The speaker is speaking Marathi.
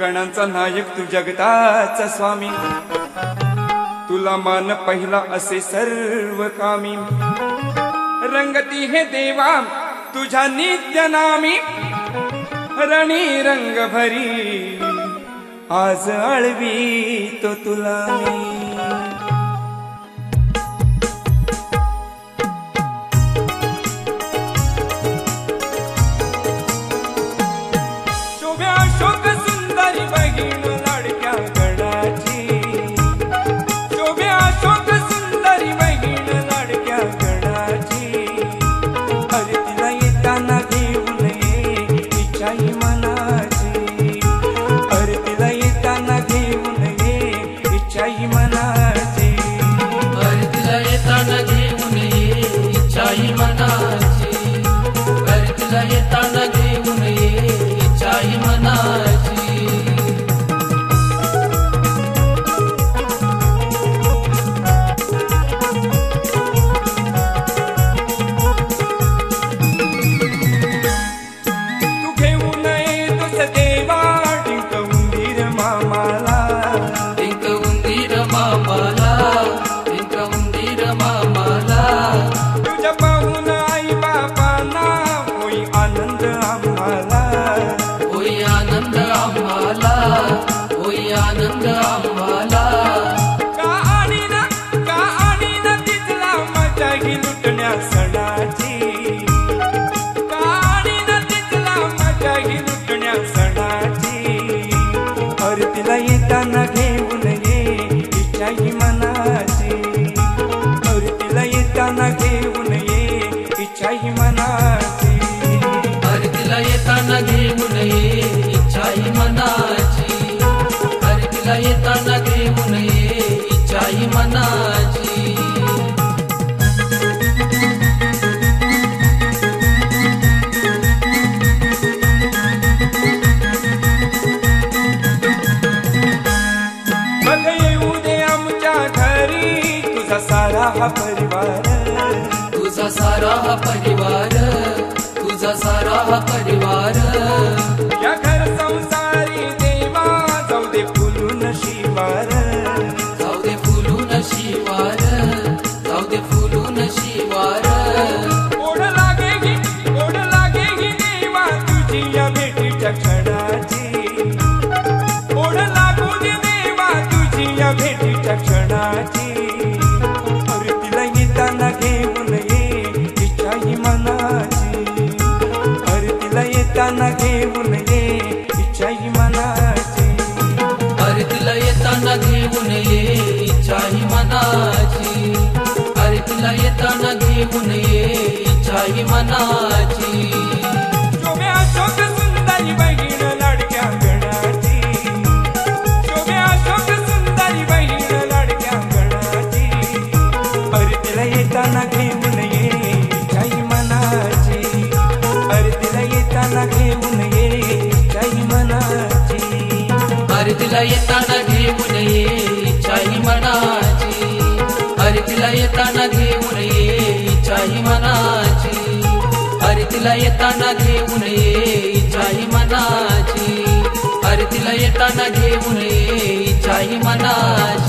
गणांचा नायक तू जगताचा स्वामी. तुला मान पहिला असे सर्व कामी रंगती हे देवा तुझ्या नित्य नामी. रणी रंग भरी आज अळवी तो तुला मी. इच्छाही मनाची. अरे येताना घेऊन ये इच्छाही मनाची. अरे येताना घेऊन ये इच्छाही मनाची. अरे येताना घेऊन ये इच्छाही मनाची. तिला घेऊन ये इच्छाही सारा हा परिवार. तुझा सारा हा परिवार तुझा सारा हा परिवार. येताना घेऊन ये इच्छाही मनाची. शोभ्या शोक सुंदरी बहीण लाडक्या गणाची. शोभ्या शोक सुंदरी बहीण लाडक्या गणाची. अरे तिला येताना घेऊन ये मनाची. येताना घेऊन मनाची. येताना घेऊन इच्छाही मनाची. अरे तिला येताना घेऊन ये इच्छाही मनाची. अरे तिला येताना घेऊन ये इच्छाही मनाची. अरे तिला येताना घेऊन ये इच्छाही मनाची.